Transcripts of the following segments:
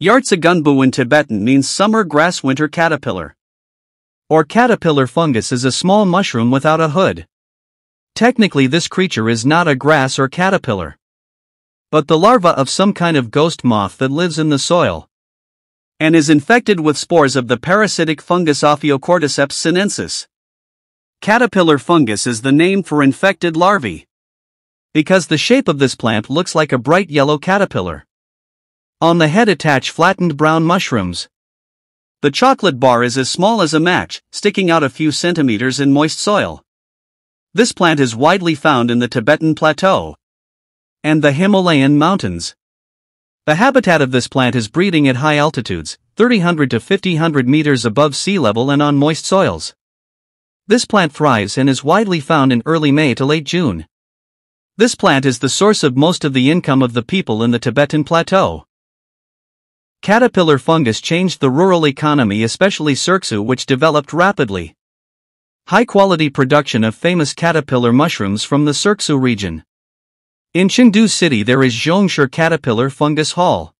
Yartsagunbu in Tibetan means summer grass winter caterpillar. Or caterpillar fungus is a small mushroom without a hood. Technically, this creature is not a grass or caterpillar, but the larva of some kind of ghost moth that lives in the soil and is infected with spores of the parasitic fungus Ophiocordyceps sinensis. Caterpillar fungus is the name for infected larvae because the shape of this plant looks like a bright yellow caterpillar. On the head attach flattened brown mushrooms. The chocolate bar is as small as a match, sticking out a few centimeters in moist soil. This plant is widely found in the Tibetan Plateau and the Himalayan mountains. The habitat of this plant is breeding at high altitudes, 300 to 5000 meters above sea level and on moist soils. This plant thrives and is widely found in early May to late June. This plant is the source of most of the income of the people in the Tibetan Plateau. Caterpillar fungus changed the rural economy, especially Serxu, which developed rapidly. High quality production of famous caterpillar mushrooms from the Serxu region. In Chengdu City there is Zhongshi Caterpillar Fungus Hall.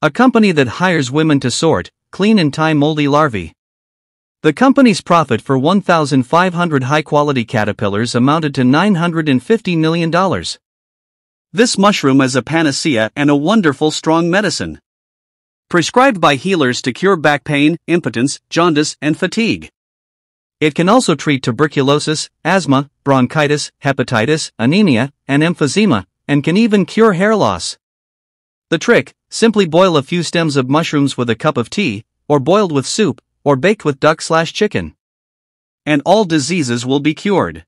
A company that hires women to sort, clean and tie moldy larvae. The company's profit for 1,500 high-quality caterpillars amounted to $950 million. This mushroom is a panacea and a wonderful strong medicine. Prescribed by healers to cure back pain, impotence, jaundice, and fatigue. It can also treat tuberculosis, asthma, bronchitis, hepatitis, anemia, and emphysema, and can even cure hair loss. The trick simply boil a few stems of mushrooms with a cup of tea, or boiled with soup, or baked with duck slash chicken. And all diseases will be cured.